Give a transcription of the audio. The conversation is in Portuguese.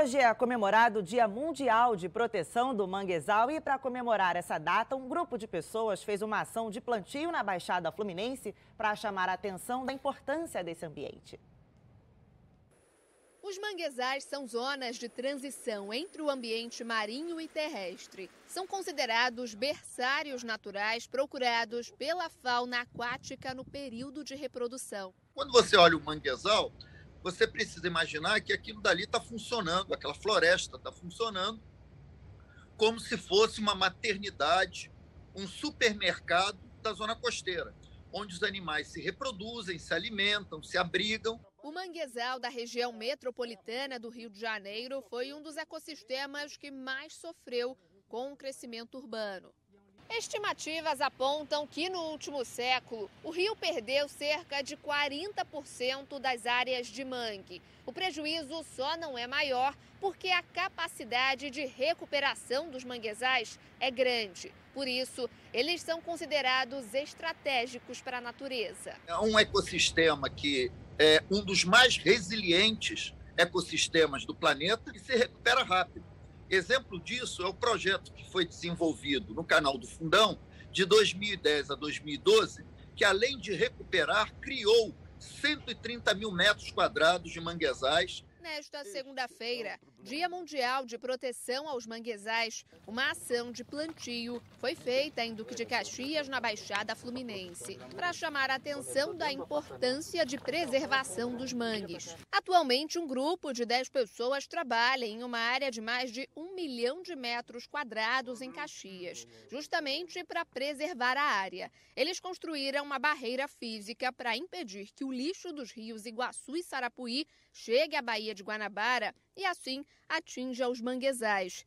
Hoje é comemorado o Dia Mundial de Proteção do Manguezal e para comemorar essa data, um grupo de pessoas fez uma ação de plantio na Baixada Fluminense para chamar a atenção da importância desse ambiente. Os manguezais são zonas de transição entre o ambiente marinho e terrestre. São considerados berçários naturais procurados pela fauna aquática no período de reprodução. Quando você olha o manguezal, você precisa imaginar que aquilo dali está funcionando, aquela floresta está funcionando como se fosse uma maternidade, um supermercado da zona costeira, onde os animais se reproduzem, se alimentam, se abrigam. O manguezal da região metropolitana do Rio de Janeiro foi um dos ecossistemas que mais sofreu com o crescimento urbano. Estimativas apontam que no último século o rio perdeu cerca de 40% das áreas de mangue. O prejuízo só não é maior porque a capacidade de recuperação dos manguezais é grande. Por isso, eles são considerados estratégicos para a natureza. É um ecossistema que é um dos mais resilientes ecossistemas do planeta e se recupera rápido. Exemplo disso é o projeto que foi desenvolvido no canal do Fundão de 2010 a 2012, que além de recuperar, criou 130 mil metros quadrados de manguezais. Nesta segunda-feira, Dia Mundial de Proteção aos Manguezais, uma ação de plantio foi feita em Duque de Caxias, na Baixada Fluminense, para chamar a atenção da importância de preservação dos mangues. Atualmente, um grupo de 10 pessoas trabalha em uma área de mais de um milhão de metros quadrados em Caxias, justamente para preservar a área. Eles construíram uma barreira física para impedir que o lixo dos rios Iguaçu e Sarapuí chegue à Baía de Guanabara e assim atinja os manguezais.